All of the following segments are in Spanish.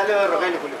No, entonces ya le doy a Rogelio, Julio.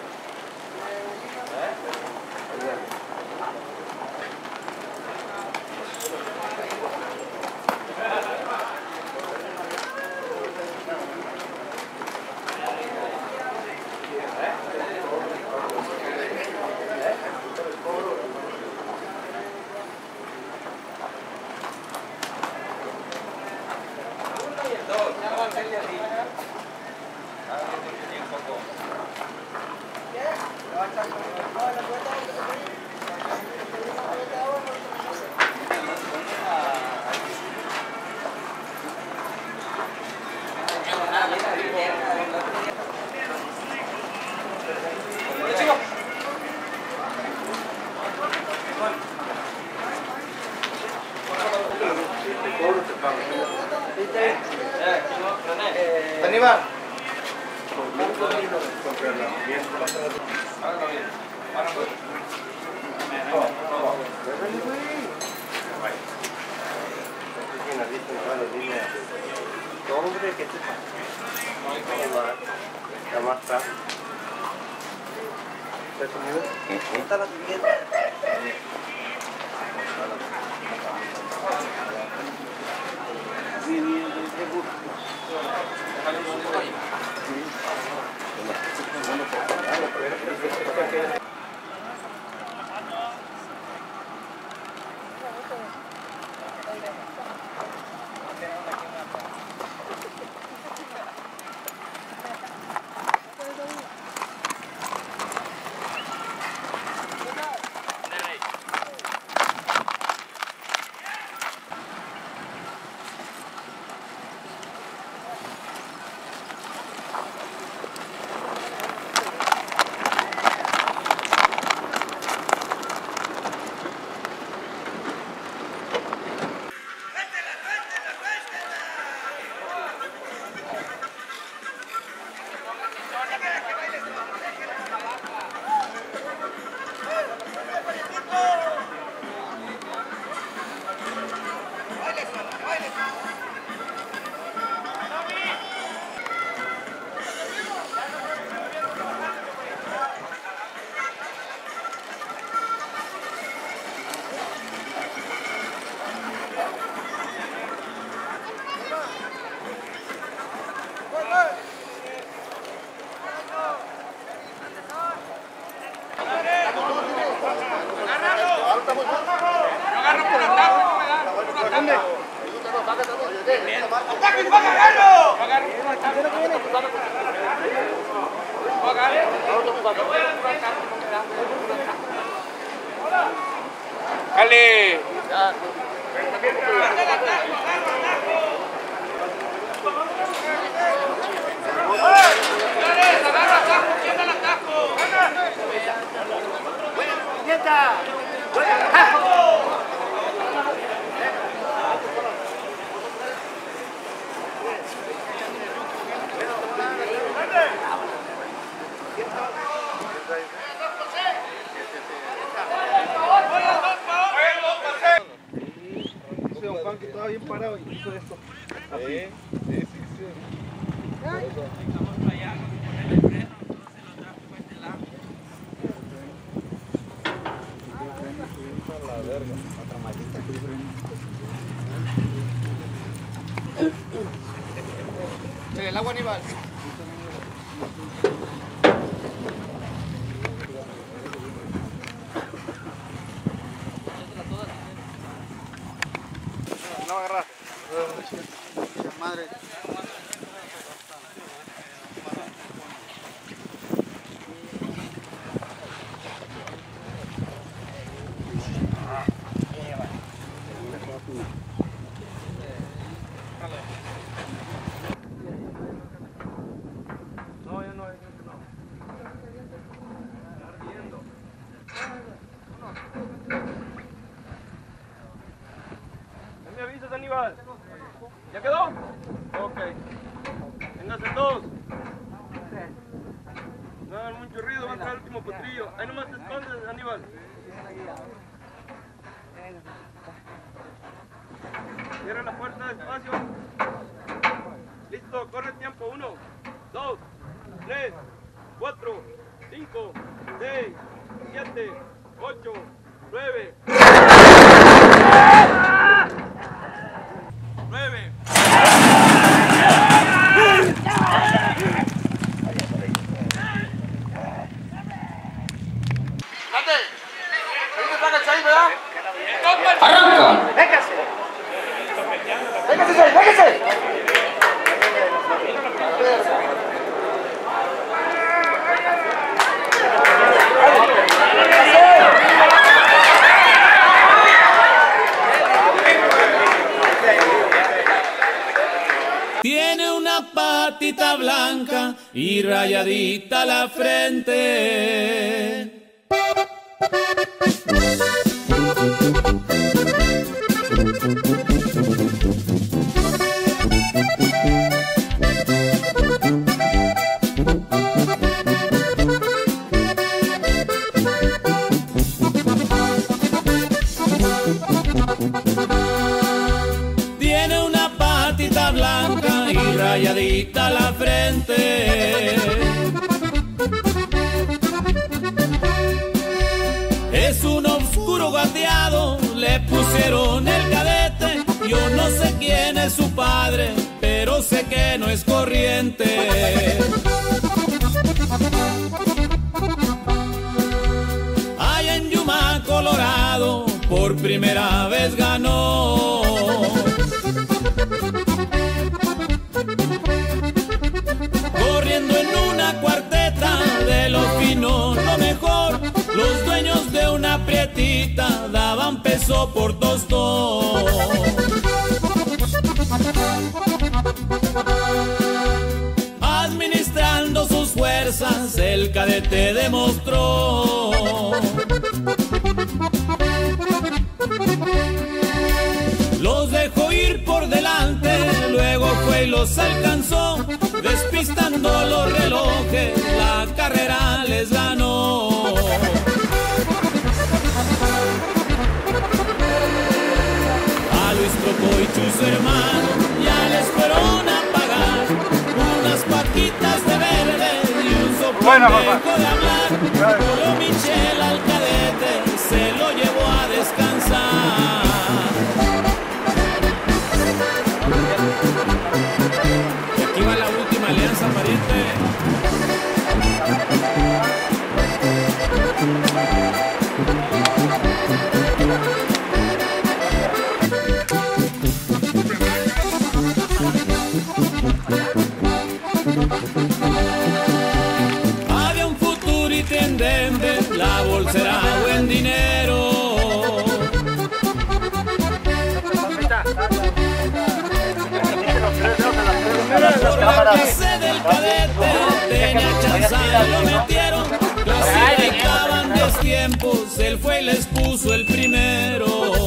Aníbal. Hombre, ¿qué te pasa? Ya más está. ¿Está comido? ¿Está la siguiente? Dale. Sí, que estaba bien parado y hizo esto. Así. Sí, sí, sí. El agua Aníbal. No agarrar. Madre. No, ya no, ya no. ¿Ya me avisas, Aníbal? ¿Ya quedó? Ok. Véngase todos. No hagan mucho ruido, va a entrar el último potrillo. Ahí nomás te escondes, Aníbal. Cierra la puerta despacio. Listo, corre el tiempo. Uno, dos, tres, cuatro, cinco, seis, siete, ocho, nueve. Tiene una patita blanca y rayadita la frente. Gateado, le pusieron el cadete. Yo no sé quién es su padre, pero sé que no es corriente. Allá en Yuma, Colorado, por primera vez ganó. Por tostón. Administrando sus fuerzas, el cadete demostró. Los dejó ir por delante, luego fue y los alcanzó, despistando los relojes, la carrera les ganó. Paquitas de verde y un papá. de hablar. Polo Michel al cadete se lo llevó a descansar. Clase del cadete tenía chance, lo metieron. Clasificaban 10 tiempos, él fue y les puso el primero.